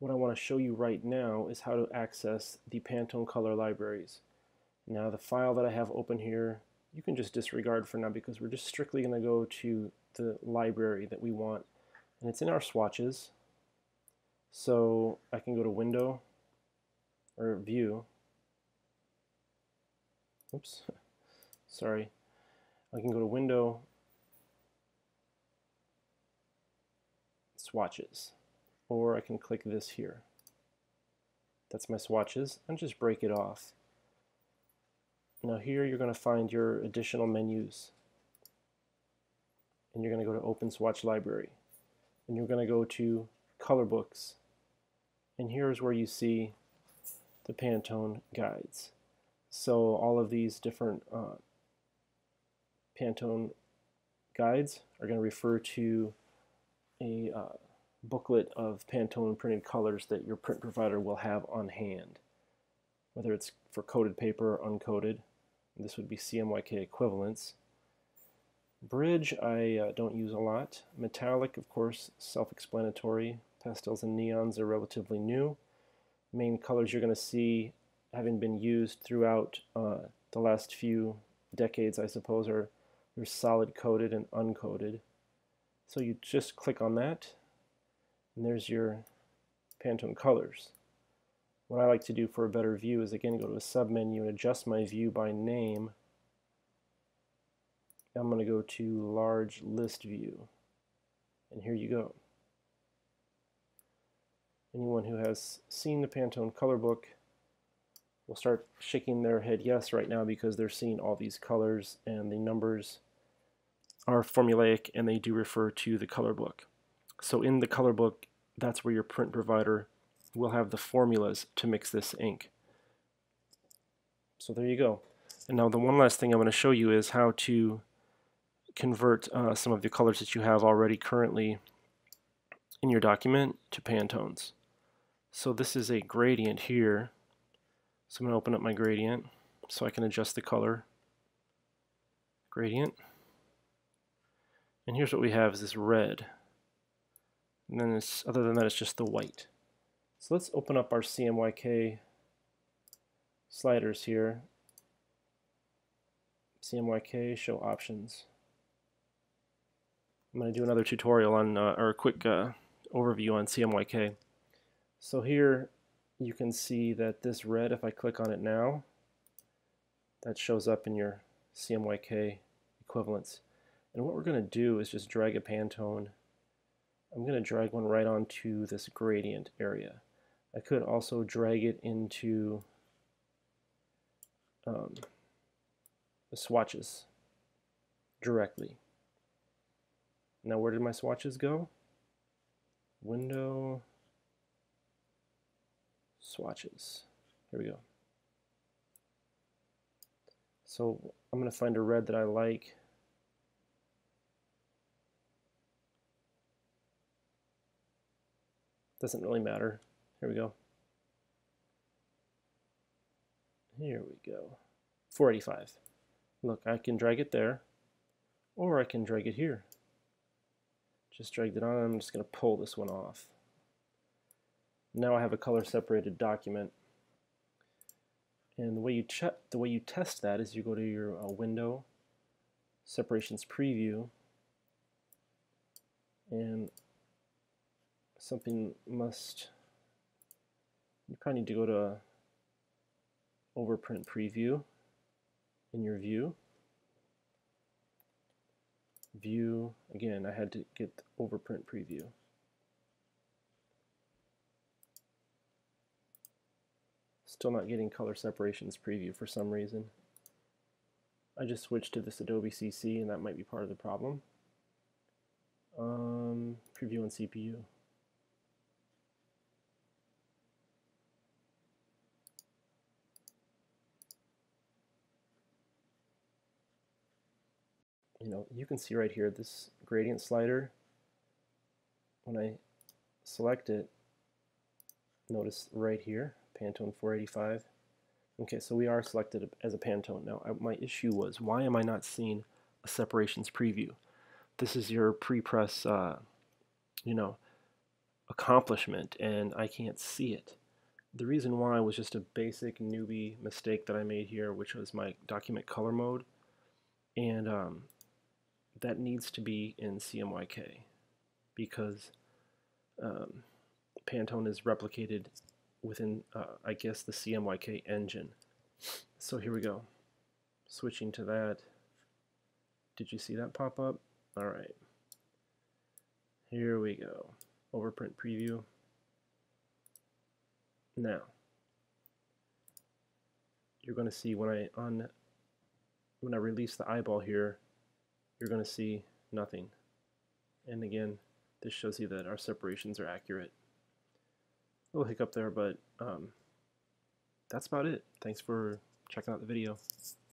what I want to show you right now is how to access the Pantone color libraries. Now the file that I have open here, you can just disregard for now because we're just strictly going to go to the library that we want. And it's in our swatches. So I can go to Window or View. Oops, sorry. I can go to Window, Swatches or I can click this here. That's my swatches and just break it off. Now here you're going to find your additional menus and you're going to go to Open Swatch Library and you're going to go to Color Books and here's where you see the Pantone guides. So all of these different uh, Pantone guides are going to refer to a uh, booklet of Pantone printed colors that your print provider will have on hand, whether it's for coated paper or uncoated. This would be CMYK equivalents. Bridge I uh, don't use a lot. Metallic, of course, self-explanatory. Pastels and neons are relatively new. Main colors you're going to see having been used throughout uh, the last few decades, I suppose, are your solid coated and uncoated. So you just click on that and there's your Pantone colors. What I like to do for a better view is again go to a submenu and adjust my view by name. I'm going to go to large list view and here you go. Anyone who has seen the Pantone color book will start shaking their head yes right now because they're seeing all these colors and the numbers are formulaic and they do refer to the color book. So in the color book, that's where your print provider will have the formulas to mix this ink. So there you go. And now the one last thing I want to show you is how to convert uh, some of the colors that you have already currently in your document to Pantones. So this is a gradient here. So I'm going to open up my gradient so I can adjust the color. Gradient. And here's what we have is this red. And then it's, other than that, it's just the white. So let's open up our CMYK sliders here. CMYK, show options. I'm going to do another tutorial on, uh, or a quick uh, overview on CMYK. So here you can see that this red, if I click on it now, that shows up in your CMYK equivalents. And what we're going to do is just drag a Pantone I'm going to drag one right onto this gradient area. I could also drag it into um, the swatches directly. Now where did my swatches go? Window, swatches. Here we go. So I'm going to find a red that I like. Doesn't really matter. Here we go. Here we go. 485. Look, I can drag it there, or I can drag it here. Just dragged it on, I'm just going to pull this one off. Now I have a color separated document. And the way you check, the way you test that is you go to your uh, window, separations preview, and something must you probably need to go to overprint preview in your view. View again I had to get overprint preview. Still not getting color separations preview for some reason. I just switched to this Adobe CC and that might be part of the problem. Um, preview on CPU you know, you can see right here this gradient slider. When I select it, notice right here, Pantone 485. Okay, so we are selected as a Pantone. Now, I, my issue was, why am I not seeing a separations preview? This is your pre-press, uh, you know, accomplishment and I can't see it. The reason why was just a basic newbie mistake that I made here, which was my document color mode. And um, that needs to be in CMYK because um, Pantone is replicated within, uh, I guess, the CMYK engine. So here we go. Switching to that. Did you see that pop up? All right. Here we go. Overprint preview. Now, you're going to see when I on when I release the eyeball here, you're going to see nothing. And again, this shows you that our separations are accurate. A little hiccup there, but um, that's about it. Thanks for checking out the video.